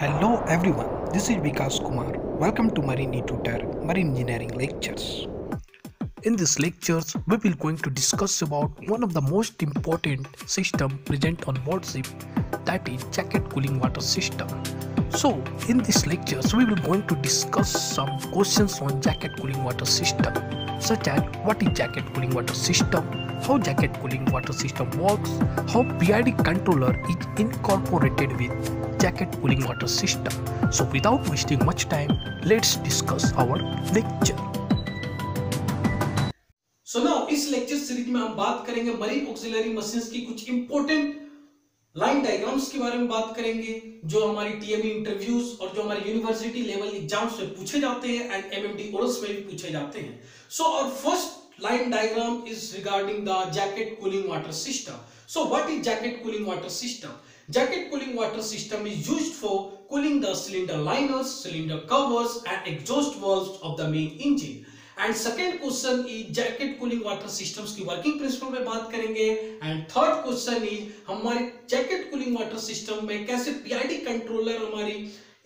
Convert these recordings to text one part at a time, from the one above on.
Hello everyone, this is Vikas Kumar. Welcome to Marine Tutor Marine Engineering Lectures. In these lectures, we will going to discuss about one of the most important system present on board ship that is jacket cooling water system. So in these lectures, we will going to discuss some questions on jacket cooling water system such as what is jacket cooling water system, how jacket cooling water system works, how PID controller is incorporated with jacket cooling water system. So without wasting much time, let's discuss our lecture. So now इस lecture series में हम बात करेंगे marine auxiliary machines की कुछ important line diagrams के बारे में बात करेंगे जो हमारी टीएमई इंटरव्यूज़ और जो हमारी यूनिवर्सिटी लेवल एग्ज़ाम्स में पूछे जाते हैं एंड एमएमडी ओरल्स में भी पूछे जाते हैं सो और first line diagram is regarding the jacket cooling water system so what is jacket cooling water system jacket cooling water system is used for cooling the cylinder liners, cylinder covers, and exhaust valves of the main engine. And second question is jacket cooling water systems की working principle में बात करेंगे। And third question is हमारे jacket cooling water system में कैसे PID controller हमारी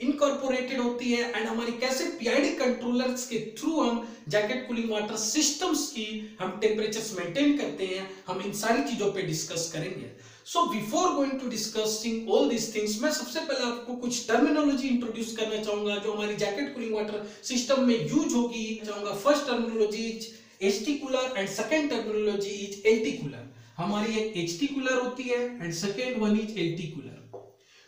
incorporated होती है? एंड हमारी कैसे पीआईडी कंट्रोलर्स के थ्रू हम जैकेट कूलिंग वाटर सिस्टम्स की हम टेम्परेचर मेंटेन करते हैं? हम इन सारी चीज़ों पे डिस्कस करेंगे। So before going to discussing all this things मैं सबसे पहले आपको कुछ टर्मिनोलॉजी इंट्रोड्यूस करना चाहूँगा जो हमारी जैकेट कूलिंग वाटर सिस्टम में यूज़ होगी चाहूँगा first terminology is H cooler and second terminology is L cooler हमारी एक एच कूलर होती है and second one is L cooler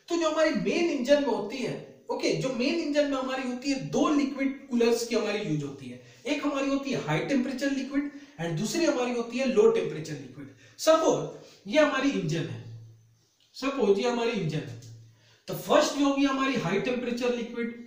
तो जो हमारी मेन इंजन में होती है ओके okay, जो मेन इंजन में हमारी होती है दो लिक्विड कूलर्स की हमारी यूज़ होती है। एक हमारी होती है हाई टेम्परेचर लिक्विड एंड दूसरी हमारी होती है लो टेम्परेचर लिक्विड सपोज़ ये हमारी इंजन है. सपोज़ ये हमारी इंजन है. तो फ़र्स्ट जो होगी हमारी हाई टेम्परेचर लिक्विड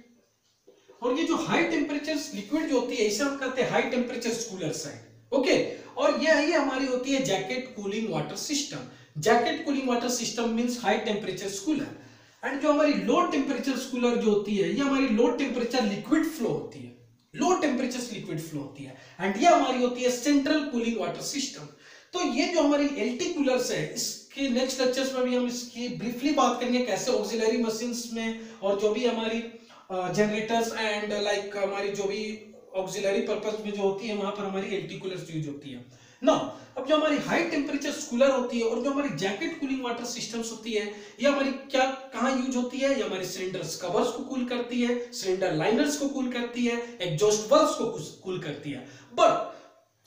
और ये जो हाई टेम्परेचर लिक्विड जो होती है, इसे हम कहते हैं high temperature cooler side okay और ये ये हमारी होती है jacket cooling water system jacket cooling water system means high temperature cooler and जो हमारी लो टेम्परेचर कूलर जो होती है, ये हमारी लो टेम्परेचर लिक्विड फ्लो होती है. लो टेम्परेचर लिक्विड फ्लो होती है। एंड ये हमारी होती है सेंट्रल कूलिंग वाटर सिस्टम तो ये जो हमारी एलटी कूलर्स है, इसके नेक्स्ट लेक्चर्स में भी हम इसकी ब्रीफली बात करेंगे, कैसे ऑक्सिलरी मशीन में और जो भी हमारी जनरेटर्स एंड लाइक हमारी जो भी ऑक्सिलरी पर्पज में जो होती है, वहाँ पर हमारी एलटी कूलर्स यूज़ होती है। ना, अब जो हमारी हाई टेम्परेचर कूलर होती है और जो हमारी जैकेट कूलिंग वाटर सिस्टम्स होती है, ये हमारी क्या, कहाँ यूज़ होती है? ये हमारी सिलेंडर्स कवर्स को कूल करती है सिलेंडर लाइनर्स को कूल करती है एग्जॉस्ट बल्ब्स को कूल करती है. बट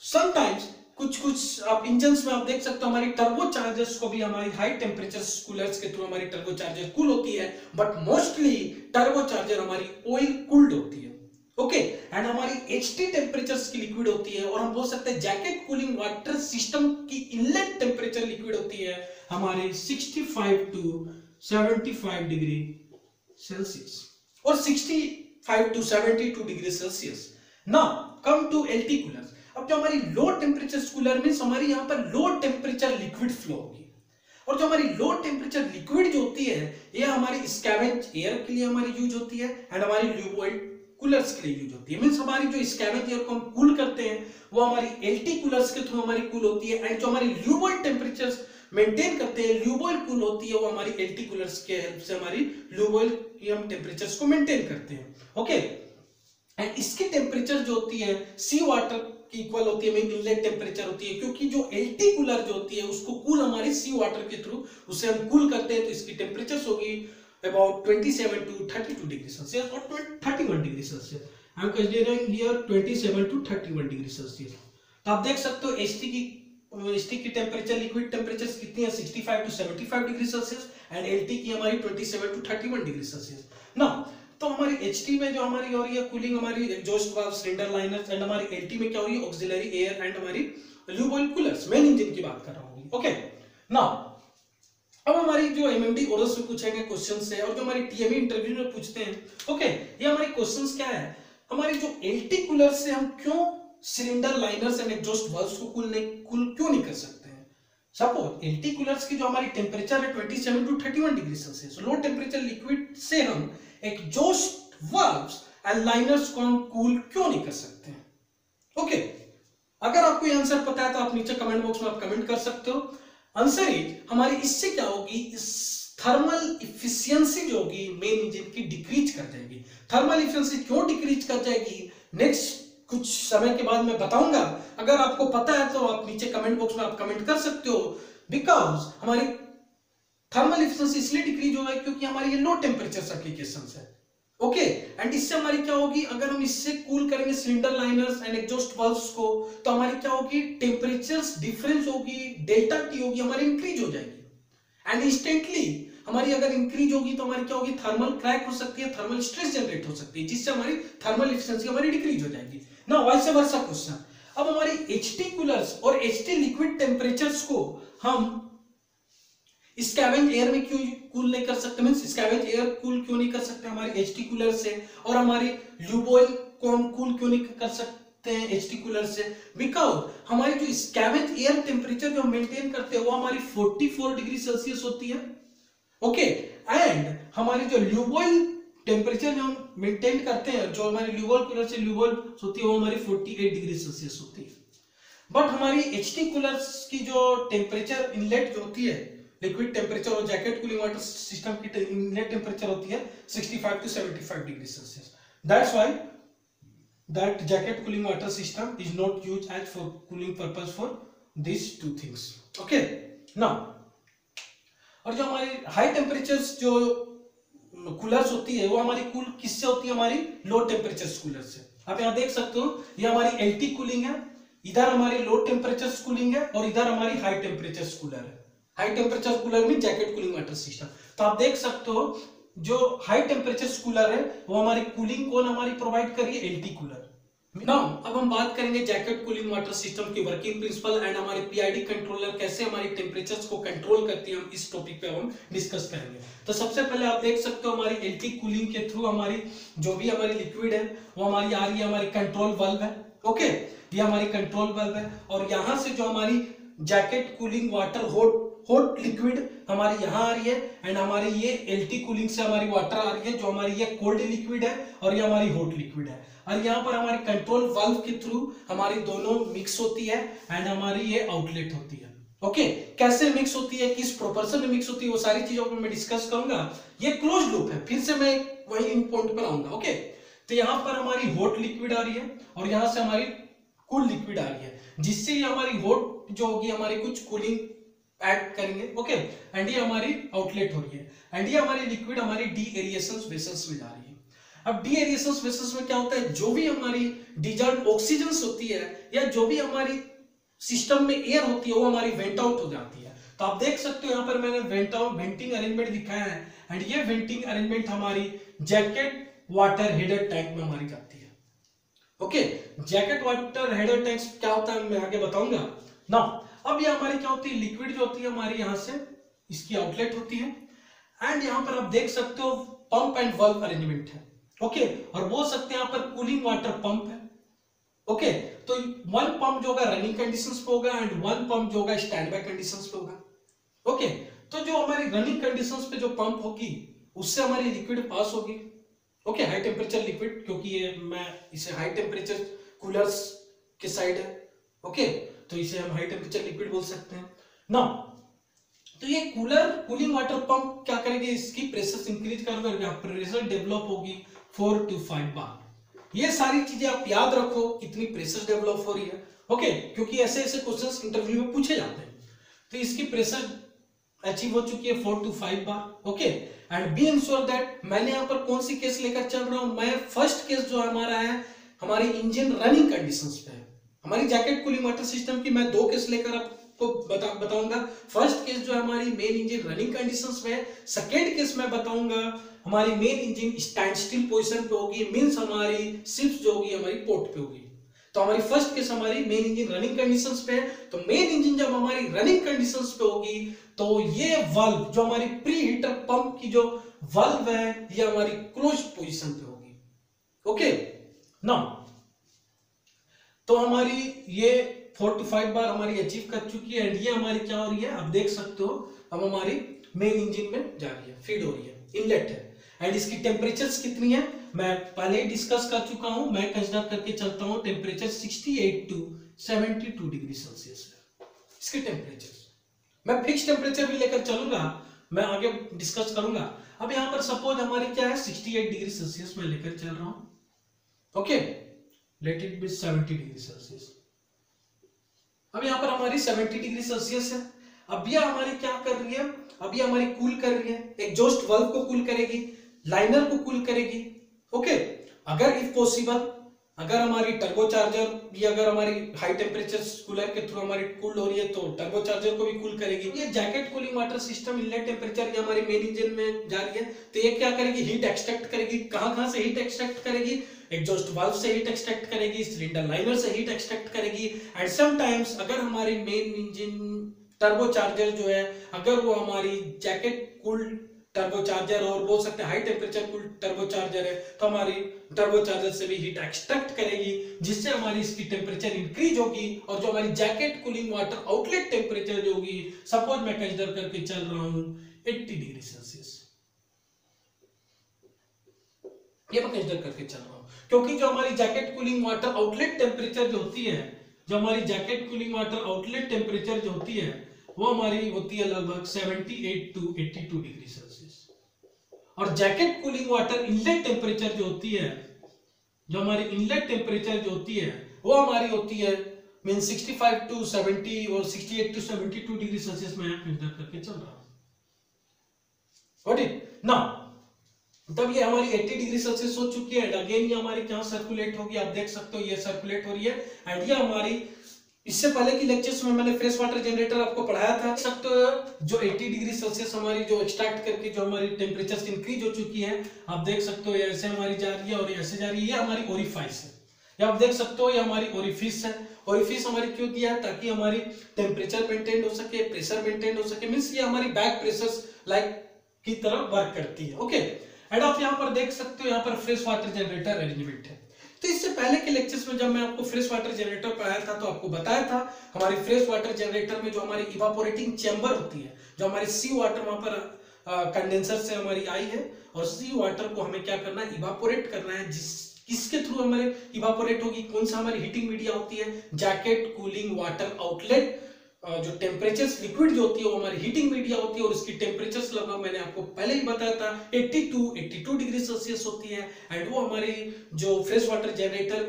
समटाइम्स कुछ कुछ, आप इंजन में आप देख सकते हो, हमारी टर्बो चार्जर्स को भी हमारी हाई टेम्परेचर कूलर्स के थ्रू हमारी टर्बो चार्जर कूल होती है बट मोस्टली टर्बो चार्जर हमारी ऑयल कूल्ड होती है. ओके एंड हमारी एच टी टेम्परेचर की लिक्विड होती है और हम बोल सकते हैं जैकेट कूलिंग वाटर सिस्टम की इनलेट टेम्परेचर लिक्विड होती है हमारे 65 टू 75 डिग्री सेल्सियस और 65 टू 72 डिग्री सेल्सियस ना कम टू एलटी कूलर अब जो हमारी लो टेम्परेचर कूलर मीन हमारी यहाँ पर लो टेम्परेचर लिक्विड फ्लो होगी। और जो हमारी लो टेम्परेचर लिक्विड जो होती है, ये हमारी स्कैवेंज एयर के लिए हमारी यूज़ होती है एंड हमारी ल्यूबॉइड कूलर्स के लिए यूज़ होती है। मीन्स हमारी जो एयर को हम कूल करते हैं, वो हमारी एलटी कूलर्स के थ्रू हमारी कूल होती है एंड जो हमारी ल्यूबॉइल टेम्परेचर मेंटेन करते हैं ल्यूबॉइल कूल होती है, वो हमारी एलटी कूलर्स के हेल्प से हमारी ल्यूबॉइल की हम टेम्परेचर्स को मेंटेन करते हैं। ओके एंड इसकी टेम्परेचर जो होती है सी वाटर की इक्वल होती है मीन इनलेट टेम्परेचर होती है, क्योंकि जो एलटी कूलर जो होती है, उसको कूल हमारी सी वाटर के थ्रू उसे हम कूल करते हैं तो इसकी टेम्परेचर होगी about 27 to 32 degree Celsius or 31 degree Celsius. I am considering here 27 to 31 degree Celsius. तो आप देख सकते हो एच की एच की टेम्परेचर लिक्विड टेम्परेचर कितनी है? 65 to 75 degree Celsius and L की हमारी 27 टू 31 डिग्री सेल्सियस ना तो हमारी एच में जो हमारी रही है कूलिंग हमारी exhaust valve cylinder liners and हमारी एल में क्या हो रही है? ऑक्सिलरी एयर एंड हमारी ल्यूबॉइल कूलर्स मेन इंजन की बात कर रहा हूँ। ओके ना अब हमारी जो एमएमडी ओरल्स में पूछेंगे क्वेश्चन है और जो हमारी टीएमई इंटरव्यू में पूछते हैं ओके ये हमारी क्वेश्चंस क्या है? हमारी जो एलटी कूलर से हम क्यों cylinder liners and exhaust valves को कूल नहीं कूल क्यों नहीं कर सकते हैं? सपोज़ एलटी कूलर्स की जो हमारी टेम्परेचर है 27 to 31 degree Celsius low temperature liquid से हम एग्जॉस्ट वाल्व्स एंड लाइनर्स को हम कूल क्यों नहीं कर सकते हैं? ओके अगर आपको ये आंसर पता है तो आप नीचे कमेंट बॉक्स में आप कमेंट कर सकते हो। आंसर इज़ हमारी इससे क्या होगी? इस थर्मल इफिशियंसी जो होगी मेन इंजन की डिक्रीज कर जाएगी। थर्मल इफिशियंसी क्यों डिक्रीज कर जाएगी? नेक्स्ट कुछ समय के बाद मैं बताऊँगा। अगर आपको पता है तो आप नीचे कमेंट बॉक्स में आप कमेंट कर सकते हो। बिकॉज़ हमारी थर्मल इफिशियंसी इसलिए डिक्रीज होगा क्योंकि हमारी ये लो टेम्परेचर एप्लीकेशन है। ओके एंड इससे हमारी क्या होगी? अगर हम इससे कूल करेंगे cylinder liners and exhaust valves को तो हमारी क्या होगी? टेम्परेचर डिफरेंस होगी डेल्टा टी होगी, हमारी इंक्रीज हो जाएगी। एंड इंस्टेंटली हमारी अगर इंक्रीज होगी तो हमारी क्या होगी? थर्मल क्रैक हो सकती है थर्मल स्ट्रेस जनरेट हो सकती है, जिससे हमारी थर्मल इफिशियंसी हमारी डिक्रीज हो जाएगी। ना वैसे वर्षा क्वेश्चन अब हमारी एच कूलर्स और एचटी लिक्विड टेम्परेचर्स को हम स्कैवेंज एयर में क्यों कूल नहीं कर सकते? मीन स्कैवेंज एयर कूल क्यों नहीं कर सकते हमारे एच कूलर से? और हमारी ल्यूबोइल को हम कूल क्यों नहीं कर सकते हैं एच कूलर से? बिकॉज़ हमारी जो स्कैवेंज एयर टेम्परेचर जो मेंटेन करते हैं, वो हमारी 44 डिग्री सेल्सियस होती है। ओके एंड हमारी जो ल्यूबोइल टेम्परेचर जो हम मेंटेन करते हैं, जो हमारे ल्यूबोइल कूलर से ल्यूबोइल होती है, वो हमारी 48 डिग्री सेल्सियस होती है। बट हमारी एच कूलर की जो टेम्परेचर इनलेट जो होती है लिक्विड टेम्परेचर और जैकेट कूलिंग वाटर सिस्टम की इनलेट टेम्परेचर होती है 65 to 75 degree Celsius that's why that jacket cooling water system is not used as for cooling purpose for these two things. Okay? Now, और जो हमारी high temperatures जो coolers होती है, वो हमारी कूल किससे होती है? हमारी लो टेम्परेचर कूलर से। आप यहाँ देख सकते हो, ये हमारी एलटी कूलिंग है, इधर हमारी लो टेम्परेचर कूलिंग है, और इधर हमारी हाई टेम्परेचर कूलर है। हाई टेम्परेचर कूलर में जैकेट कूलिंग वाटर सिस्टम तो आप देख सकते हो, जो हाई टेम्परेचर कूलर है, वो हमारी कूलिंग कौन हमारी प्रोवाइड कर रही है? एलटी कूलर नाउ अब हम बात करेंगे जैकेट कूलिंग वाटर सिस्टम की वर्किंग प्रिंसिपल एंड हमारे पीआईडी कंट्रोलर कैसे हमारी टेम्परेचर्स को कंट्रोल करती है, हम इस टॉपिक पे हम डिस्कस करेंगे। तो सबसे पहले आप देख सकते हो हमारी एलटी कूलिंग के थ्रू हमारी जो भी हमारी लिक्विड है, वो हमारी आ रही है, हमारी कंट्रोल बल्ब है ओके ये हमारी कंट्रोल बल्ब है और यहाँ से जो हमारी jacket cooling water hot hot liquid हमारी यहाँ आ रही है एंड हमारी ये एल्टी कूलिंग से हमारी वाटर आ रही है जो हमारी ये कोल्ड लिक्विड है और ये हमारी हॉट लिक्विड है। और यहाँ पर हमारी कंट्रोल वाल्व के थ्रू हमारी दोनों मिक्स होती है एंड हमारी ये आउटलेट होती है। ओके okay, कैसे मिक्स होती है किस प्रोपोर्शन में मिक्स होती है वो सारी चीज़ों को मैं डिस्कस करूँगा। ये क्लोज लूप है फिर से मैं वही इन पॉइंट पर आऊँगा। ओके तो यहाँ पर हमारी हॉट लिक्विड आ रही है और यहाँ से हमारी कूल लिक्विड आ रही है जिससे ये हमारी हॉट जो होगी हमारी कुछ कूलिंग ऐड करेंगे ओके एंड ये हमारी आउटलेट हो रही है। एंड ये हमारी लिक्विड हमारी डी एरिएशन वेसल्स में जा रही है। अब डी एरिएशन वेसल्स में क्या होता है? जो भी हमारी डिजॉल्व ऑक्सीजन होती है, या जो भी हमारी सिस्टम में एयर होती है, वो हमारी वेंट आउट हो जाती है। तो आप देख सकते हो यहाँ पर मैंने वेंट आउट वेंटिंग अरेंजमेंट दिखाया है। एंड ये वेंटिंग अरेंजमेंट हमारी जैकेट वाटर हेडर टैंक में हमारी जाती है। Okay jacket water header tank क्या होता है? मैं आगे बताऊँगा। ना अब ये हमारी क्या होती है? लिक्विड जो होती है हमारी यहाँ से, इसकी आउटलेट होती है। एंड यहाँ पर आप देख सकते हो पंप एंड वर्क अरेंजमेंट है। ओके और बोल सकते हैं यहाँ पर कूलिंग वाटर पंप है। ओके तो वन पंप जो होगा रनिंग कंडीशंस पे होगा एंड वन पंप जो होगा स्टैंड बाय कंडीशंस पे होगा। ओके तो जो हमारी रनिंग कंडीशंस पे जो पंप होगी, उससे हमारी लिक्विड पास होगी। ओके हाई टेम्परेचर लिक्विड क्योंकि ये मैं इसे हाई टेम्परेचर कूलर्स के साइड है। ओके तो इसे हम हाई टेम्परेचर लिक्विड बोल सकते हैं। ना तो ये कूलर कूलिंग वाटर पंप क्या करेंगे? इसकी प्रेशर इंक्रीज करेगा प्रेशर डेवलप होगी फोर टू फाइव बार ये सारी चीज़ें आप याद रखो कितनी प्रेशर डेवलप हो रही है। ओके क्योंकि ऐसे ऐसे क्वेश्चंस इंटरव्यू में पूछे जाते हैं। तो इसकी प्रेशर अचीव हो चुकी है four to five bar okay and be ensure that मैंने यहाँ पर कौन सी केस लेकर चल रहा हूँ? मैं फ़र्स्ट केस जो हमारा है, हमारी इंजन रनिंग कंडीशन पे है। हमारी जैकेट कूलिंग वाटर सिस्टम की मैं दो केस लेकर आपको बता, बताऊँगा। फ़र्स्ट केस जो है हमारी मेन इंजन रनिंग कंडीशंस में सेकेंड केस मैं बताऊँगा, हमारी main engine stand still position पे होगी मीन्स हमारी शिप्स जो होगी, हमारी पोर्ट पे होगी। तो हमारी फ़र्स्ट केस हमारी मेन इंजन रनिंग कंडीशंस पे है। तो मेन इंजन जब हमारी रनिंग कंडीशंस पे होगी तो ये वल्व जो हमारी प्री हीटर पंप की जो वल्व है, ये हमारी क्लोज पोजिशन पे होगी। ओके नाउ तो हमारी ये फोर टू फाइव बार हमारी अचीव कर चुकी है एंड ये हमारी क्या हो रही है? आप देख सकते हो, अब हमारी मेन इंजन में जा रही है फ़ीड हो रही है इनलेट है। एंड इसकी टेम्परेचर कितनी है? मैं पहले ही डिस्कस कर चुका हूँ, मैं कंसिडर करके चलता हूँ टेम्परेचर 68 टू 72 डिग्री सेल्सियस इसके टेम्परेचर मैं फिक्स टेम्परेचर भी लेकर चलूँगा, मैं आगे डिस्कस करूँगा। अब यहाँ पर सपोज़ हमारी क्या है? 68 डिग्री सेल्सियस में लेकर चल रहा हूँ। Okay let it be 70 degree Celsius अब यहाँ पर हमारी 70 डिग्री सेल्सियस है। अब यह हमारी क्या कर रही है? अब ये हमारी कूल कर रही है। एग्जॉस्ट वल्व को कूल करेगी लाइनर को कूल करेगी। ओके अगर इफ़ पॉसिबल अगर हमारी टर्बो चार्जर भी, अगर हमारी हाई टेम्परेचर कूलर के थ्रू हमारी कूल हो रही है तो टर्बो चार्जर को भी कूल करेगी। ये jacket cooling water system inlet temperature ये हमारी मेन इंजन में जा रही है। तो ये क्या करेगी? हीट एक्सट्रैक्ट करेगी। कहाँ कहाँ से हीट एक्सट्रैक्ट करेगी? एग्जॉस्ट वाल्व से हीट एक्सट्रैक्ट करेगी सिलेंडर लाइनर से हीट एक्सट्रैक्ट करेगी एंड समटाइम्स अगर हमारी मेन इंजन टर्बो चार्जर जो है, अगर वो हमारी जैकेट कूल टर्बो चार्जर और बोल सकते हैं high temperature cool turbo charger है तो हमारी टर्बो चार्जर से भी हीट एक्सट्रैक्ट करेगी, जिससे हमारी इसकी टेम्परेचर इंक्रीज होगी और जो हमारी jacket cooling water outlet temperature जो होगी सपोज़ मैं कंसिडर करके चल रहा हूँ 80 डिग्री सेल्सियस ये मैं कंसिडर करके चल रहा हूँ। क्योंकि जो हमारी jacket cooling water outlet temperature जो होती है, जो हमारी jacket cooling water outlet temperature जो होती है, वो हमारी होती है लगभग 78 टू 82 डिग्री सेल्सियस और jacket cooling water inlet temperature जो होती है, जो हमारी इनलेट टेम्परेचर जो होती है, वो हमारी होती है मीन 65 टू 70 और 68 टू 72 डिग्री सेल्सियस में कंसीडर करके चल रहा हूँ। इट नाउ तब ये हमारी 80 डिग्री सेल्सियस हो चुकी है अगेन ये हमारी क्या सर्कुलेट होगी? आप देख सकते हो, ये सर्कुलेट हो रही है। एंड ये हमारी, इससे पहले की लेक्चर्स में मैंने फ्रेश वाटर जनरेटर आपको पढ़ाया था। सकते हो, जो 80 डिग्री सेल्सियस हमारी जो एक्सट्रैक्ट करके जो हमारी टेम्परेचर इंक्रीज हो चुकी है, आप देख सकते हो, ये ऐसे हमारी जा रही है और ऐसे जा रही है हमारी ओरिफाइस है। आप देख सकते हो, ये हमारी ओरिफिस है। ओरिफिस हमारी क्यों दिया है? ताकि हमारी टेम्परेचर मेंटेन हो सके प्रेशर मेंटेन हो सके मीन्स ये हमारी बैक प्रेशर लाइक की तरह वर्क करती है ओके एंड आप यहाँ पर देख सकते हो, यहाँ पर फ्रेश वाटर जनरेटर अरेंजमेंट है। तो इससे पहले के लेक्चर्स में जब मैं आपको फ्रेश वाटर जनरेटर पढ़ाया था तो आपको बताया था, हमारी फ्रेश वाटर जनरेटर में जो हमारी इवापोरेटिंग चैम्बर होती है, जो हमारी सी वाटर वहाँ पर कंडेंसर से हमारी आई है, और सी वाटर को हमें क्या करना है इवापोरेट करना है, जिस, किसके थ्रू हमारे इवापोरेट होगी, कौन सा हमारी हीटिंग मीडिया होती है जैकेट कूलिंग वाटर आउटलेट जो टेम्परेचर लिक्विड जो होती है, वो हमारी हीटिंग मीडिया होती है और उसकी टेम्परेचर लगभग मैंने आपको पहले ही बताया था 82 82 डिग्री सेल्सियस होती है एंड वो हमारी जो फ्रेश वाटर जनरेटर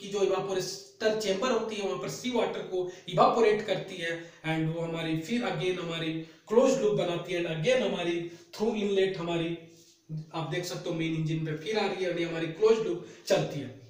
की जो इवापोरेटर चेंबर होती है, वहाँ पर सी वाटर को इवापोरेट करती है एंड वो हमारी फिर अगेन हमारी क्लोज लूप बनाती है एंड अगेन हमारी थ्रू इनलेट हमारी, आप देख सकते हो मेन इंजन पे फिर आ रही है हमारी क्लोज लूप चलती है।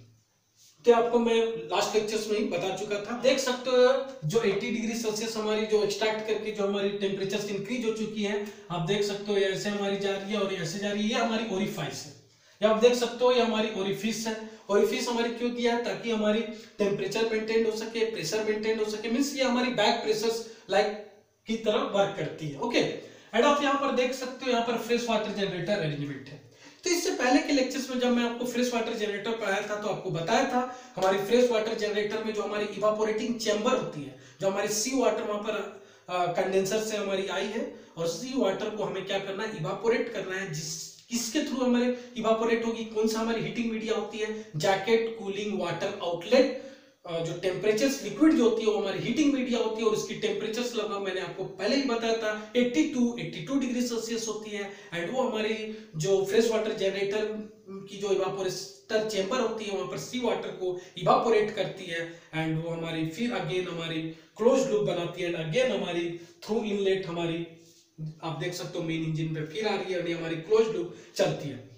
तो आपको मैं लास्ट लेक्चर्स में ही बता चुका था। देख सकते हो जो 80 डिग्री सेल्सियस हमारी जो एक्सट्रैक्ट करके जो हमारी टेम्परेचर इंक्रीज हो चुकी है, आप देख सकते हो ऐसे हमारी जा रही है और ऐसे जा रही है हमारी ओरिफाइस है। या आप देख सकते हो ये हमारी ओरिफिस है। ओरिफिस हमारी क्यों दिया है? ताकि हमारी टेम्परेचर मेंटेन हो सके प्रेशर मेंटेन हो सके। मीन्स ये हमारी बैक प्रेशर लाइक की तरह वर्क करती है ओके एंड आप यहाँ पर देख सकते हो, यहाँ पर फ्रेश वाटर जनरेटर अरेंजमेंट है। तो इससे पहले के लेक्चर्स में जब मैं आपको फ्रेश वाटर जनरेटर पढ़ाया था तो आपको बताया था, हमारी फ्रेश वाटर जनरेटर में जो हमारी इवापोरेटिंग चैम्बर होती है, जो हमारी सी वाटर वहाँ पर कंडेंसर से हमारी आई है, और सी वाटर को हमें क्या करना है इवापोरेट करना है, जिस, किसके थ्रू हमारे इवापोरेट होगी, कौन सा हमारी हीटिंग मीडिया होती है जैकेट कूलिंग वाटर आउटलेट जो टेम्परेचर लिक्विड जो होती है, वो हमारी हीटिंग मीडिया होती है और उसकी टेम्परेचर लगभग मैंने आपको पहले ही बताया था 82 82 डिग्री सेल्सियस होती है एंड वो हमारी जो फ्रेश वाटर जनरेटर की जो इवापोरेटर चेंबर होती है, वहाँ पर सी वाटर को इवापोरेट करती है एंड वो हमारी फिर अगेन हमारी क्लोज लूप बनाती है एंड अगेन हमारी थ्रू इनलेट हमारी, आप देख सकते हो मेन इंजन पे फिर आ रही है हमारी क्लोज लूप चलती है।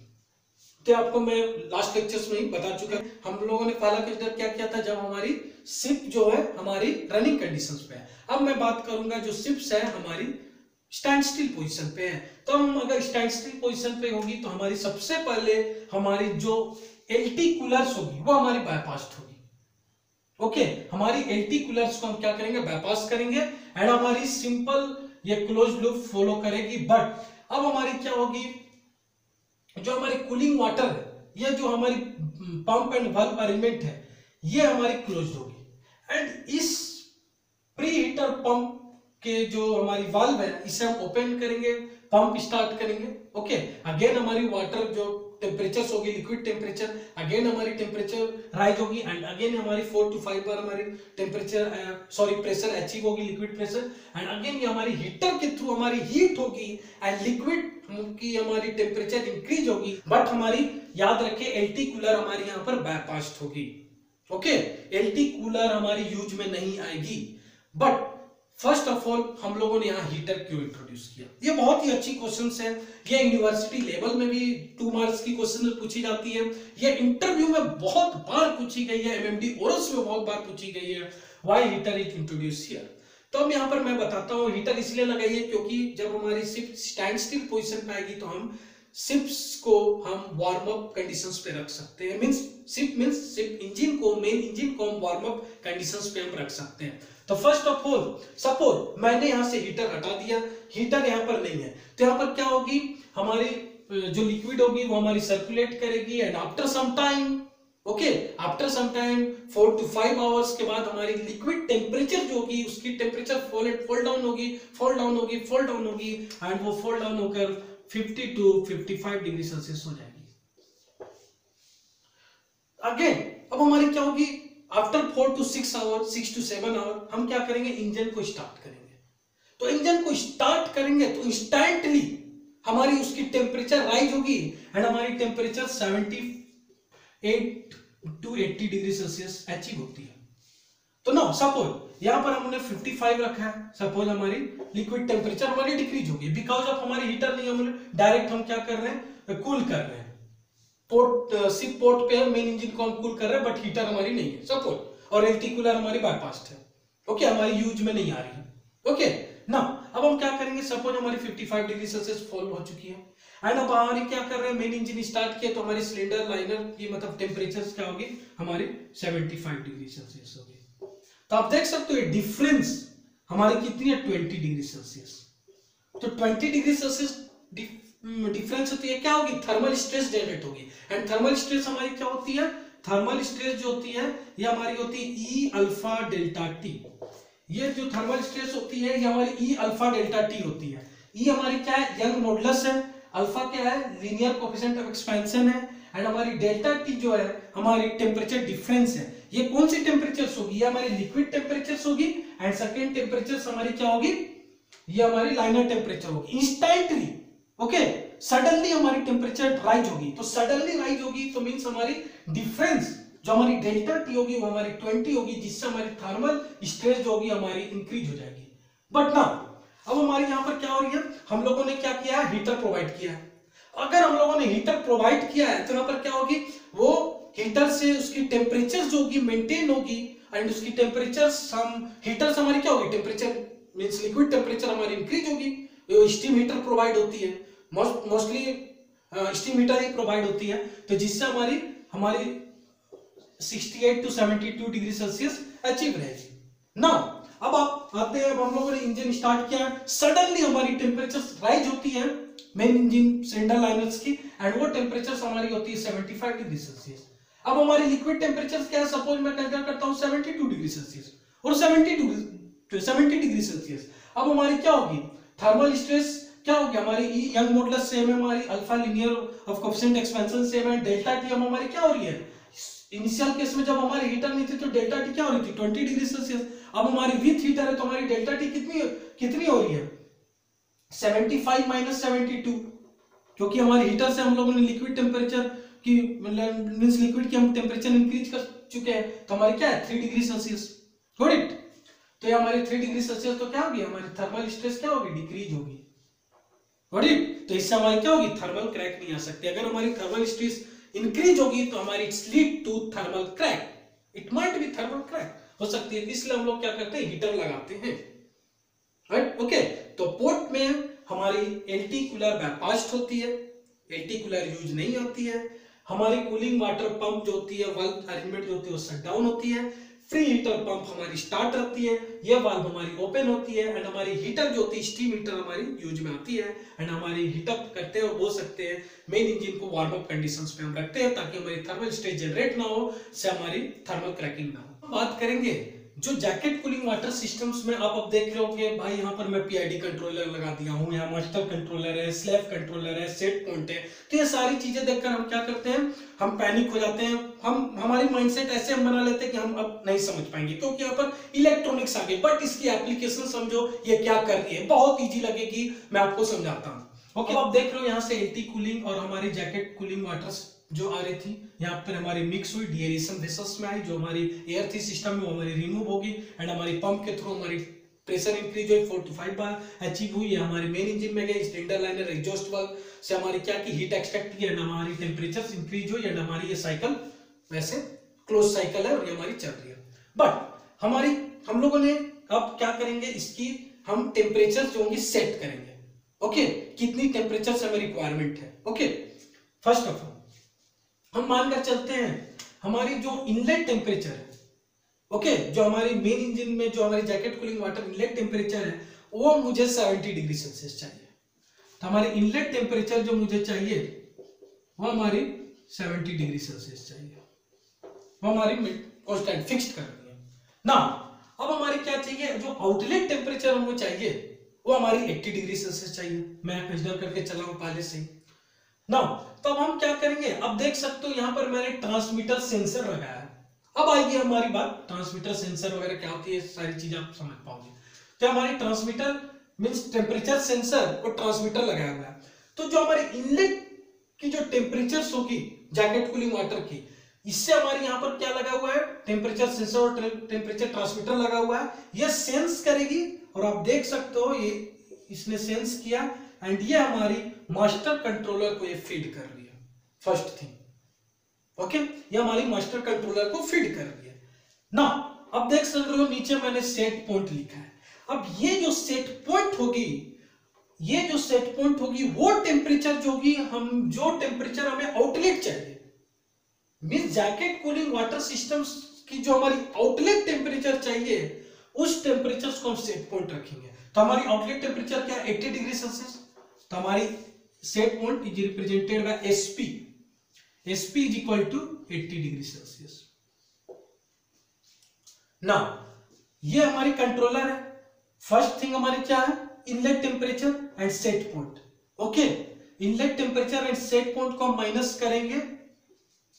तो आपको मैं लास्ट लेक्चर्स में ही बता चुका हम लोगों ने पहला कंसिडर क्या किया था? जब हमारी शिप जो है, हमारी रनिंग कंडीशंस पे है। अब मैं बात करूँगा जो शिप्स है, हमारी स्टैंड स्टिल पोजिशन पे है। तो हम अगर स्टैंड स्टिल पोजिशन पे होगी तो हमारी सबसे पहले हमारी जो एल्टी कूलर्स होगी, वो हमारी बाईपास होगी। ओके हमारी एल्टी कूलर्स को हम क्या करेंगे? बाईपास करेंगे। एंड हमारी सिंपल ये क्लोज लूप फॉलो करेगी। बट अब हमारी क्या होगी? जो हमारी कूलिंग वाटर है, ये जो हमारी पंप एंड बल्ब अरेंजमेंट है, ये हमारी क्लोज होगी। एंड इस प्री हीटर पंप के जो हमारी वाल्व है, इसे हम ओपन करेंगे पंप स्टार्ट करेंगे ओके अगेन हमारी वाटर जो टेम्परेचर होगी लिक्विड टेम्परेचर अगेन हमारी टेम्परेचर राइज होगी एंड अगेन हमारी फोर टू फाइव बार हमारी टेम्परेचर सॉरी प्रेशर अचीव होगी लिक्विड प्रेशर एंड अगेन ये हमारी हीटर के थ्रू हमारी हीट होगी एंड लिक्विड की हमारी टेम्परेचर इंक्रीज होगी बट हमारी, याद रखे एल्टी कूलर हमारी यहाँ पर बायपास्ट होगी ओके एल्टी कूलर हमारी यूज़ में नहीं आएगी बट फ़र्स्ट ऑफ़ ऑल हम लोगों ने यहाँ हीटर क्यों इंट्रोड्यूस किया? ये बहुत ही अच्छी क्वेश्चन है। ये यूनिवर्सिटी लेवल में भी टू मार्क्स की क्वेश्चन पूछी जाती है। ये इंटरव्यू में बहुत बार पूछी गई है। एमएमडी ओरस में बहुत बार पूछी गई है। व्हाई हीटर इज़ इंट्रोड्यूस तो अब यहाँ पर मैं बताता हूँ हीटर इसलिए लगाइए क्योंकि जब हमारी सिर्फ़ स्टैंड स्टिल पोजिशन पे आएगी तो हम शिप्स को हम वार्म अप कंडीशंस पे रख सकते हैं। Means ship means ship engine को मेन इंजन को हम वार्म अप पे हम रख सकते हैं। तो फ़र्स्ट ऑफ़ ऑल सपोज़ मैंने यहाँ से हीटर हटा दिया हीटर यहाँ पर नहीं है। तो यहाँ पर क्या होगी? हमारी जो लिक्विड होगी, वो हमारी सर्कुलेट करेगी and after some time okay after some time four to five hours के बाद हमारी लिक्विड टेम्परेचर जो होगी, उसकी टेम्परेचर फॉल फॉल डाउन होगी फॉल डाउन होगी फॉल डाउन होगी एंड वो फॉल डाउन होकर 50 टू 55 डिग्री सेल्सियस हो जाएगी। अगेन अब हमारी क्या होगी? After four to six hour six to seven hour हम क्या करेंगे? इंजन को स्टार्ट करेंगे। तो इंजन को स्टार्ट करेंगे तो इंस्टेंटली हमारी उसकी टेम्परेचर राइज होगी एंड हमारी temperature 78 to 80 degree Celsius achieve होती है। तो ना सपोज़ यहाँ पर हमने 55 रखा है। सपोज़ हमारी लिक्विड टेम्परेचर हमारी डिक्रीज होगी। बिकॉज़ ऑफ़ हमारी हीटर नहीं हम डायरेक्ट हम क्या कर रहे हैं? कूल कर रहे हैं। पोर्ट सिप पोर्ट पे है मेन इंजन को हम कूल कर रहे हैं बट हीटर हमारी नहीं है सपोज़ और एल्टी कूलर हमारी बाईपास्ट है. ओके okay, हमारी यूज़ में नहीं आ रही है. ओके ना अब हम क्या करेंगे? सपोज़ हमारी 55 डिग्री सेल्सियस फॉल हो चुकी है. एंड अब हमारी क्या कर रहे हैं? मेन इंजन स्टार्ट किया तो हमारी सिलेंडर लाइनर की मतलब टेम्परेचर क्या होगी? हमारी 75 डिग्री सेल्सियस होगी. तो आप देख सकते हो डिफरेंस हमारी कितनी है? 20 डिग्री सेल्सियस तो 20 डिग्री सेल्सियस डिफरेंस होती है। क्या होगी? थर्मल स्ट्रेस जनरेट होगी। एंड थर्मल स्ट्रेस हमारी क्या होती है? थर्मल स्ट्रेस जो होती है, ये हमारी होती है ई अल्फ़ा डेल्टा टी ये जो थर्मल स्ट्रेस होती है, ये हमारी ई अल्फ़ा डेल्टा टी होती है। ई e हमारी क्या है? यंग मॉडुलस है। अल्फ़ा क्या है? लीनियर कोफिशिएंट ऑफ़ एक्सपेंशन है। एंड हमारी डेल्टा टी जो है, हमारी टेम्परेचर डिफरेंस है। ये कौन सी टेम्परेचर होगी? ये हमारी लिक्विड टेम्परेचर होगी। एंड सेकेंड टेम्परेचर हमारी क्या होगी? ये हमारी लाइनर टेम्परेचर होगी। इंस्टेंटली ओके सडनली हमारी टेम्परेचर राइज होगी। तो सडनली राइज होगी तो मीन्स हमारी डिफरेंस जो हमारी डेल्टा टी होगी, वो हमारी ट्वेंटी होगी, जिससे हमारी थर्मल स्ट्रेस जो होगी, हमारी इंक्रीज हो जाएगी। बट ना अब हमारे यहाँ पर क्या हो रही है? हम लोगों ने क्या किया है? हीटर प्रोवाइड किया है। अगर हम लोगों ने हीटर प्रोवाइड किया है तो यहाँ पर क्या होगी? वो हीटर से उसकी टेम्परेचर जो होगी मेंटेन होगी एंड उसकी टेम्परेचर सम हीटर से हमारी क्या होगी? टेम्परेचर मीन्स लिक्विड टेम्परेचर हमारी इंक्रीज होगी। स्टीम हीटर प्रोवाइड होती है। मोस्टली स्टीम हीटर ही प्रोवाइड होती है। तो जिससे हमारी हमारी 68 टू 72 डिग्री सेल्सियस अचीव रहेगी ना अब आप आते हैं हम लोगों ने इंजन स्टार्ट किया है। सडनली हमारी टेम्परेचर राइज होती है मेन इंजन सिलेंडर लाइनर्स की एंड वो टेम्परेचर हमारी होती है 75 डिग्री सेल्सियस अब हमारी लिक्विड टेम्परेचर क्या है? सपोज़ मैं कंसिडर करता हूँ 72 डिग्री सेल्सियस और 70 डिग्री 70 डिग्री सेल्सियस अब हमारी क्या होगी? थर्मल स्ट्रेस क्या हो गया? हमारी ई यंग मॉडुलस सेम है, हमारी alpha linear of coefficient expansion same है डेल्टा टी हम हमारी क्या हो रही है? इनिशियल केस में जब हमारी हीटर नहीं थी तो डेल्टा टी क्या हो रही थी? 20 डिग्री सेल्सियस अब हमारी विथ हीटर है तो हमारी डेल्टा टी कितनी कितनी हो रही है? 75 माइनस 72 क्योंकि हमारे हीटर से हम लोगों ने लिक्विड टेम्परेचर की मतलब मींस लिक्विड की हम टेम्परेचर इंक्रीज कर चुके हैं तो हमारी क्या है? 3 डिग्री सेल्सियस गॉट इट तो ये हमारी 3 डिग्री सेल्सियस तो क्या होगी हमारी थर्मल स्ट्रेस क्या होगी डिक्रीज होगी तो इससे हमारी क्या होगी? थर्मल क्रैक नहीं आ सकती। अगर हमारी थर्मल स्ट्रेस इंक्रीज होगी तो हमारी lead to thermal crack it might be thermal crack हो सकती है। इसलिए हम लोग क्या करते हैं? हीटर लगाते हैं। राइट ओके तो पोर्ट में हमारी एल्टी कूलर बैपास्ट होती है। एल्टी कूलर यूज़ नहीं होती है। हमारी कूलिंग वाटर पंप जो होती है वाल्व अरेंजमेंट जो होती है, वो शट डाउन होती है। फ्री हीटर पंप हमारी स्टार्ट रहती है यह वाल्व हमारी ओपन होती है एंड हमारी हीटर जो होती है स्टीम हीटर हमारी यूज़ में आती है एंड हमारी हीटअप करते हैं और बोल सकते हैं। मेन इंजन को वार्म अप कंडीशंस पे हम रखते हैं, ताकि हमारी थर्मल स्टेज जनरेट ना हो, से हमारी थर्मल क्रैकिंग ना हो। बात करेंगे जो जैकेट कूलिंग वाटर सिस्टम्स में आप अब देख रहे हो कि भाई यहाँ पर मैं पीआईडी कंट्रोलर लगा दिया हूँ यहाँ मास्टर कंट्रोलर है स्लैब कंट्रोलर है सेट पॉइंट है। तो ये सारी चीज़ें देखकर हम क्या करते हैं? हम पैनिक हो जाते हैं। हम हमारी माइंडसेट ऐसे हम बना लेते हैं कि हम अब नहीं समझ पाएँगे क्योंकि यहाँ पर इलेक्ट्रॉनिक्स आ गई बट इसकी एप्लीकेशन समझो ये क्या कर रही है? बहुत ईजी लगेगी मैं आपको समझाता हूँ। ओके आप देख रहे हो यहाँ से एल्टी कूलिंग और हमारी जैकेट कूलिंग वाटर जो आ रही थी, यहाँ पर हमारी मिक्स हुई डिएरेशन वेसल्स में आई, जो हमारी एयर थी सिस्टम में वो हमारी रिमूव होगी एंड हमारी पंप के थ्रू हमारी प्रेशर इंक्रीज हुई four to five bar achieve हुई है हमारे मेन इंजन में गई सिलेंडर लाइनर एग्जॉस्ट वाल्व से हमारी क्या की हीट एक्सट्रैक्ट की एंड हमारी टेम्परेचर इंक्रीज हुई एंड हमारी ये साइकिल वैसे क्लोज साइकिल है, और ये हमारी चल रही है। बट हमारी, हम लोगों ने अब क्या करेंगे, इसकी हम टेम्परेचर जो होंगे सेट करेंगे। Okay okay? कितनी टेम्परेचर से हमें रिक्वायरमेंट है? ओके फ़र्स्ट ऑफ़ ऑल हम मानकर चलते हैं। हमारी जो इनलेट टेम्परेचर है ओके जो हमारी मेन इंजन में जो हमारी jacket cooling water inlet temperature है, वो मुझे 70 डिग्री सेल्सियस चाहिए। तो हमारी इनलेट टेम्परेचर जो मुझे चाहिए, वो हमारी 70 डिग्री सेल्सियस चाहिए। वो हमारी कॉन्स्टेंट फिक्स्ड कर रही है। ना अब हमारी क्या चाहिए? जो आउटलेट टेम्परेचर हमको चाहिए, वो हमारी 80 डिग्री सेल्सियस चाहिए। मैं कंसिडर करके चला हूँ पहले से ही। ना तो अब हम क्या करेंगे? अब देख सकते हो यहाँ पर मैंने ट्रांसमीटर सेंसर लगाया है। अब आएगी हमारी बात ट्रांसमीटर सेंसर वगैरह क्या होती है, सारी चीज़ें आप समझ पाओगे। तो हमारी ट्रांसमीटर मींस टेम्परेचर सेंसर और ट्रांसमीटर लगाया हुआ है। तो जो हमारे इनलेट की जो टेम्परेचर होगी जैकेट कूलिंग वाटर की, इससे हमारे यहाँ पर क्या लगा हुआ है? टेम्परेचर सेंसर और टेम्परेचर ट्रांसमीटर लगा हुआ है। यह सेंस करेगी और आप देख सकते हो ये, इसने सेंस किया। एंड ये हमारी मास्टर कंट्रोलर को ये फ़ीड कर रही है। फ़र्स्ट थिंग ओके ये हमारी मास्टर कंट्रोलर को फ़ीड कर रही है। ना अब देख सकते हो, नीचे मैंने सेट पॉइंट लिखा है। अब ये जो सेट पॉइंट होगी, ये जो सेट पॉइंट होगी, वो टेम्परेचर जो होगी, हम, जो टेम्परेचर हमें आउटलेट चाहिए। Mean jacket cooling water systems की जो हमारी आउटलेट टेम्परेचर चाहिए, उस टेम्परेचर को हम सेट पॉइंट रखेंगे। तो हमारी आउटलेट टेम्परेचर क्या 80 डिग्री सेल्सियस तो हमारी set point is represented by SP SP is equal to 80 degree Celsius ना ये हमारी कंट्रोलर है। फ़र्स्ट थिंग हमारी क्या है? Inlet temperature and set point okay inlet temperature and set point को हम माइनस करेंगे।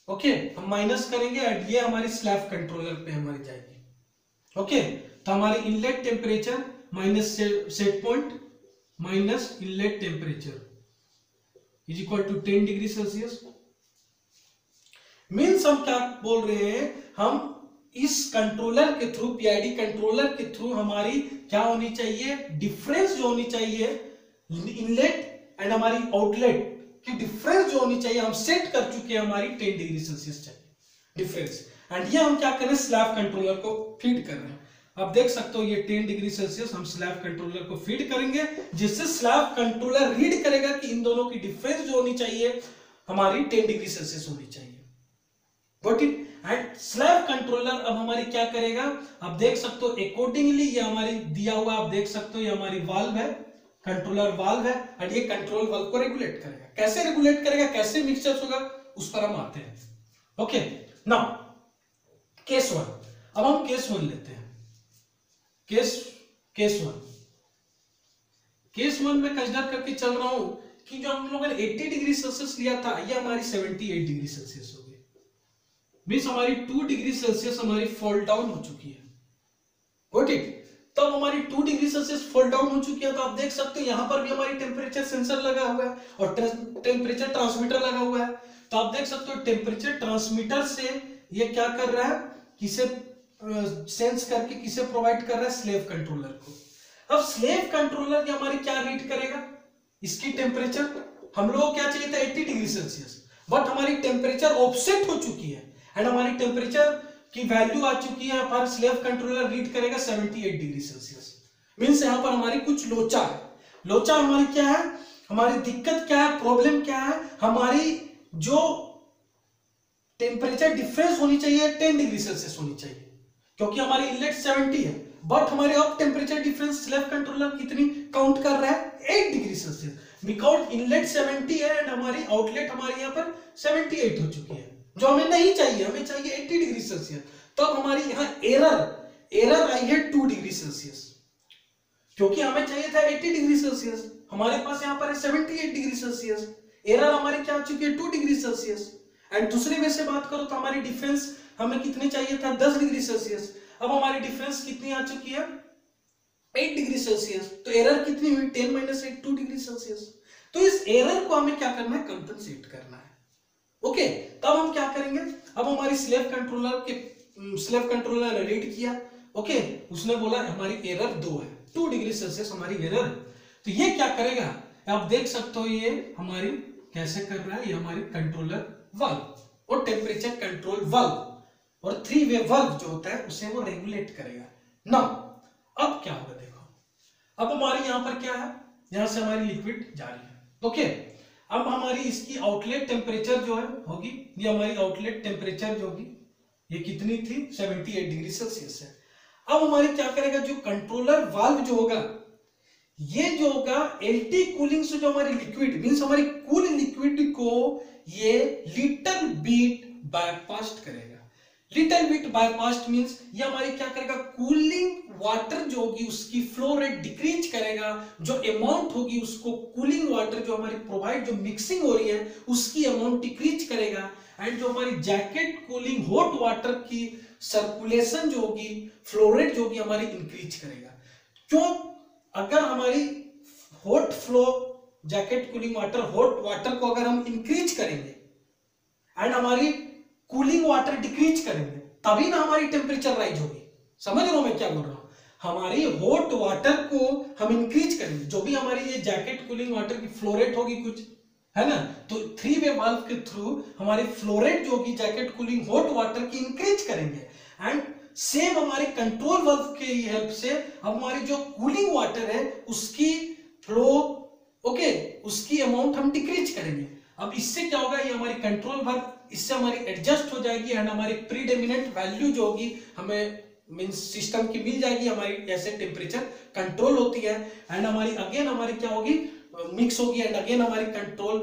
ओके okay, हम माइनस करेंगे एंड ये हमारी स्लैब कंट्रोलर पे हमारी जाएगी। ओके okay, तो हमारी inlet temperature minus set point minus inlet temperature is equal to ten degree Celsius means हम क्या बोल रहे हैं? हम इस कंट्रोलर के थ्रू पीआईडी कंट्रोलर के थ्रू हमारी क्या होनी चाहिए? डिफरेंस जो होनी चाहिए इनलेट एंड हमारी आउटलेट की डिफरेंस जो होनी चाहिए, हम सेट कर चुके हैं हमारी 10 डिग्री सेल्सियस चाहिए। डिफरेंस एंड ये हम क्या करें स्लैब कंट्रोलर को फ़ीड कर रहे हैं। आप देख सकते हो ये 10 डिग्री सेल्सियस हम स्लैब कंट्रोलर को फ़ीड करेंगे, जिससे स्लैब कंट्रोलर रीड करेगा कि इन दोनों की डिफरेंस जो होनी चाहिए, हमारी 10 डिग्री सेल्सियस होनी चाहिए। Got it and slab controller अब हमारी क्या करेगा? आप देख सकते हो अकॉर्डिंगली ये हमारी दिया हुआ, आप देख सकते हो ये हमारी वाल्व है कंट्रोलर वाल्व है एंड ये कंट्रोल वाल्व को रेगुलेट करेगा। कैसे रेगुलेट करेगा? कैसे मिक्सचर होगा? उस पर हम आते हैं। ओके नाउ केस वन अब हम केस वन लेते हैं। Case case one? Case one में कंसिडर करके चल रहा हूँ? कि जो हम लोगों ने 80 डिग्री सेल्सियस लिया था, ये हमारी 78 डिग्री सेल्सियस हो गई। मीन्स हमारी 2 डिग्री सेल्सियस हमारी फॉल डाउन हो चुकी है। गॉट इट तब हमारी 2 डिग्री सेल्सियस फॉल डाउन हो चुकी है तो आप देख सकते हो, यहाँ पर भी हमारी टेम्परेचर सेंसर लगा हुआ है और टेम्परेचर ट्रांसमीटर लगा हुआ है। तो आप देख सकते हो टेम्परेचर ट्रांसमीटर से ये क्या कर रहा है? किसे सेंस करके किसे प्रोवाइड कर रहा है? स्लेव कंट्रोलर को। अब स्लेव कंट्रोलर ये हमारी क्या रीड करेगा? इसकी टेम्परेचर हम लोग क्या चाहिए था? 80 डिग्री सेल्सियस बट हमारी टेम्परेचर ऑफसेट हो चुकी है। एंड हमारी टेम्परेचर की वैल्यू आ चुकी है। पर स्लेव कंट्रोलर रीड करेगा 78 डिग्री सेल्सियस मीन्स यहाँ पर हमारी कुछ लोचा है। लोचा हमारी क्या है? हमारी दिक्कत क्या है? प्रॉब्लम क्या है? हमारी जो टेम्परेचर डिफरेंस होनी चाहिए 10 डिग्री सेल्सियस होनी चाहिए। क्योंकि हमारी इनलेट 70 है बट हमारे अब टेम्परेचर डिफरेंस स्लेव कंट्रोलर कितनी? काउंट कर रहा है 8 डिग्री सेल्सियस बिकॉज़ इनलेट 70 है एंड हमारी आउटलेट हमारे यहाँ पर 78 हो चुकी है। जो हमें नहीं चाहिए, हमें चाहिए 80 डिग्री सेल्सियस तो अब हमारी यहाँ एरर एरर आई है टू डिग्री सेल्सियस क्योंकि हमें चाहिए था 80 डिग्री सेल्सियस हमारे पास यहाँ पर है 78 डिग्री सेल्सियस एरर हमारी क्या आ चुकी है? टू डिग्री सेल्सियस एंड दूसरे में से बात करो तो हमारी डिफरेंस हमें कितने चाहिए था? 10 डिग्री सेल्सियस। अब हमारी डिफरेंस कितनी आ चुकी है? 8 डिग्री सेल्सियस। तो एरर कितनी हुई? 10 minus eight two degree Celsius. तो इस एरर को हमें क्या करना है? कंपनसेट करना है। ओके तब हम क्या करेंगे? अब हमारी स्लेव कंट्रोलर के स्लेव कंट्रोलर ने रीड किया। ओके उसने बोला, हमारी एरर दो है। टू डिग्री सेल्सियस हमारी एरर तो ये क्या करेगा? आप देख सकते हो ये हमारी कैसे कर रहा है? ये हमारी कंट्रोलर वल्व और टेम्परेचर कंट्रोल वल्व और थ्री वे वल्व जो होता है, उसे वो रेगुलेट करेगा। ना अब क्या होगा देखो। अब हमारी यहाँ पर क्या है? यहाँ से हमारी लिक्विड जा रही है। ओके अब हमारी इसकी आउटलेट टेम्परेचर जो है, होगी। ये हमारी आउटलेट टेम्परेचर जो होगी, ये कितनी थी? 78 डिग्री सेल्सियस है। अब हमारी क्या करेगा? जो कंट्रोलर वाल्व जो होगा, ये जो होगा एल्टी कूलिंग से जो हमारी लिक्विड मींस हमारी कूल लिक्विड को ये लिटल बीट बायपास्ट करेगा। लिटल बीट बायपास्ट मींस ये हमारी क्या करेगा? कूलिंग वाटर जो होगी, उसकी फ्लो रेट डिक्रीज करेगा। जो अमाउंट होगी, उसको कूलिंग वाटर जो हमारी प्रोवाइड जो मिक्सिंग हो रही है, उसकी अमाउंट डिक्रीज करेगा। एंड जो हमारी जैकेट कूलिंग हॉट वाटर की सर्कुलेशन जो होगी फ्लोरेट जो होगी, हमारी इंक्रीज करेगा। क्यों? अगर हमारी hot flow jacket cooling water hot water को अगर हम इंक्रीज करेंगे एंड हमारी कूलिंग वाटर डिक्रीज करेंगे, तभी ना हमारी टेम्परेचर राइज होगी। समझ रहा हूँ मैं क्या बोल रहा हूँ? हमारी हॉट वाटर को हम इंक्रीज करेंगे। जो भी हमारी ये जैकेट कूलिंग वाटर की फ्लोरेट होगी कुछ, है ना? तो थ्री वे वाल्व के थ्रू हमारी फ्लोरेट जो होगी जैकेट कूलिंग हॉट वाटर की इंक्रीज करेंगे। एंड सेम हमारे कंट्रोल वाल्व के हेल्प से अब हमारी जो कूलिंग वाटर है, उसकी फ्लो ओके उसकी अमाउंट हम डिक्रीज करेंगे। अब इससे क्या होगा? ये हमारी कंट्रोल वाल्व इससे हमारी एडजस्ट हो जाएगी एंड हमारी प्रीडेमिनेंट वैल्यू जो होगी हमें मीन्स सिस्टम की मिल जाएगी, हमारी ऐसे टेम्परेचर कंट्रोल होती है एंड हमारी अगेन हमारी क्या होगी? मिक्स होगी एंड अगेन हमारी कंट्रोल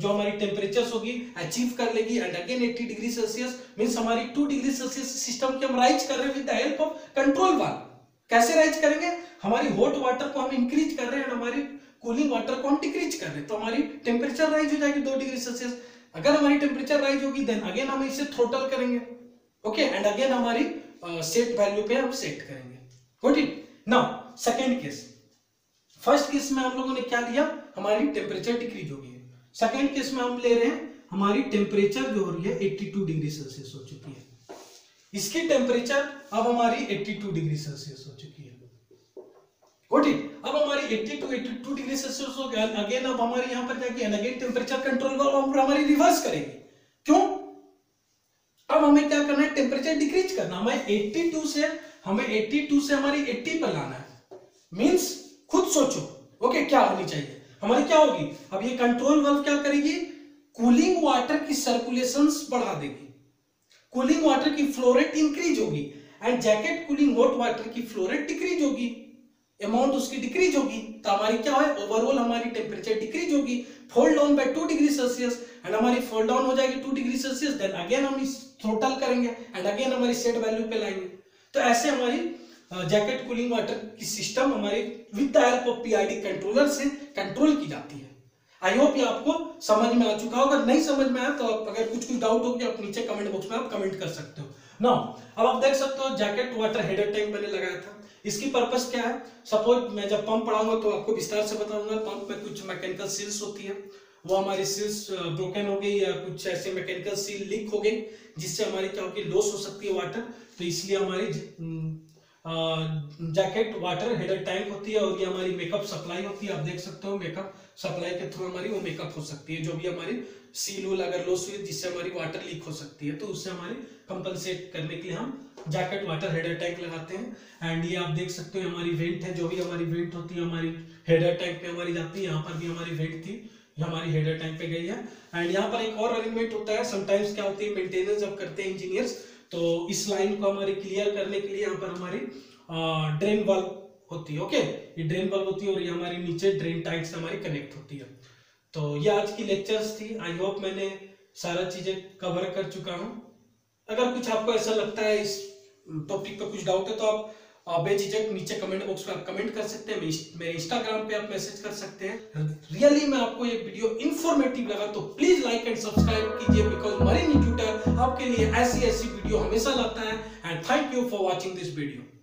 जो हमारी टेम्परेचर होगी अचीव कर लेगी and again 80 degree Celsius means हमारी 2 डिग्री सेल्सियस सिस्टम की हम राइज कर रहे हैं with the help of control valve कैसे राइज करेंगे? हमारी हॉट वाटर को हम इंक्रीज कर रहे हैं एंड हमारी कूलिंग वाटर को हम डिक्रीज कर रहे हैं तो हमारी टेम्परेचर राइज हो जाएगी दो डिग्री सेल्सियस अगर हमारी टेम्परेचर राइज होगी देन अगेन हम इसे थ्रोटल करेंगे। ओके एंड अगेन हमारी सेट वैल्यू पे हम सेट करेंगे। Got it now second case first case में हम लोगों ने क्या लिया? हमारी टेम्परेचर डिक्रीज हो गई है। सेकेंड केस में हम ले रहे हैं, हमारी टेम्परेचर जो हो रही है 82 डिग्री सेल्सियस हो चुकी है। इसकी टेम्परेचर अब हमारी 82 डिग्री सेल्सियस हो चुकी है। गॉट इट अब हमारी 82 82 डिग्री सेल्सियस हो गया। अगेन अब हमारी यहाँ पर जाके अगेन टेम्परेचर कंट्रोल हम हमारी रिवर्स करेंगे। क्यों? अब हमें क्या करना है? टेम्परेचर डिक्रीज करना। हमें 82 से, हमें 82 से हमारी 80 पर लाना है। मींस खुद सोचो। ओके क्या होनी चाहिए? हमारी क्या होगी? अब ये कंट्रोल वल्व क्या करेगी? कूलिंग वाटर की सर्कुलेशन बढ़ा देगी। कूलिंग वाटर की फ्लोरेट इंक्रीज होगी। And jacket cooling hot water की फ्लोरेट डिक्रीज होगी। अमाउंट उसकी डिक्रीज होगी तो हमारी क्या है? ओवरऑल हमारी टेम्परेचर डिक्रीज होगी। Fall down by two degree Celsius and हमारी फॉल डाउन हो जाएगी two degree Celsius then again हम इस थ्रोटल करेंगे एंड अगेन हमारी सेट वैल्यू पे लाएँगे। तो ऐसे हमारी जैकेट कूलिंग वाटर की सिस्टम हमारी with the help of PID controller से कंट्रोल की जाती है। आई होप ये आपको समझ में आ चुका होगा। नहीं समझ में आया तो आप अगर कुछ कुछ डाउट हो कि आप नीचे कमेंट बॉक्स में आप कमेंट कर सकते हो। ना अब आप देख सकते हो जैकेट वाटर हेडर टैंक मैंने लगाया था। इसकी पर्पस क्या है? सपोज़ मैं जब पंप पढ़ाऊँगा तो आपको विस्तार से बताऊँगा। पंप में कुछ मैकेनिकल सील्स होती है। वो हमारी सील्स ब्रोकन हो गई या कुछ ऐसे मैकेनिकल सील लीक हो गई जिससे हमारी क्या होगी? लॉस हो सकती है वाटर तो इसलिए हमारी जैकेट वाटर हेडर टैंक होती है और ये हमारी मेकअप सप्लाई होती है। आप देख सकते हो मेकअप सप्लाई के थ्रू हमारी वो मेकअप हो सकती है। जो भी हमारी सील वूल अगर लॉस हुई, जिससे हमारी वाटर लीक हो सकती है तो उससे हमारी कंपनसेट करने के लिए हम जैकेट वाटर हेडर टैंक लगाते हैं। एंड ये आप देख सकते हो हमारी वेंट है। जो भी हमारी वेंट होती है, हमारी हेडर टैंक पे हमारी जाती है। यहाँ पर भी हमारी वेंट थी हमारी हेडर टैंक पे गई है। एंड यहाँ पर एक और अरेंजमेंट होता है। समटाइम्स क्या होती है मेंटेनेंस जब करते हैं इंजीनियर्स तो इस लाइन को हमारे क्लियर करने के लिए यहाँ पर हमारी ड्रेन बल्ब होती है ओके ये ड्रेन बल्ब होती है और ये हमारे नीचे ड्रेन टाइप से हमारी कनेक्ट होती है। तो ये आज की लेक्चर्स थी। आई होप मैंने सारा चीज़ें कवर कर चुका हूँ। अगर कुछ आपको ऐसा लगता है इस टॉपिक पर कुछ डाउट है तो आप बेझिझक नीचे कमेंट बॉक्स में आप कमेंट कर सकते हैं, मेरे इंस्टाग्राम पे आप मैसेज कर सकते हैं। रियली में आपको ये वीडियो इन्फॉर्मेटिव लगा तो प्लीज़ लाइक एंड सब्सक्राइब कीजिए बिकॉज़ मरीन ट्विटर आपके लिए ऐसी ऐसी वीडियो हमेशा लाता है and thank you for watching this video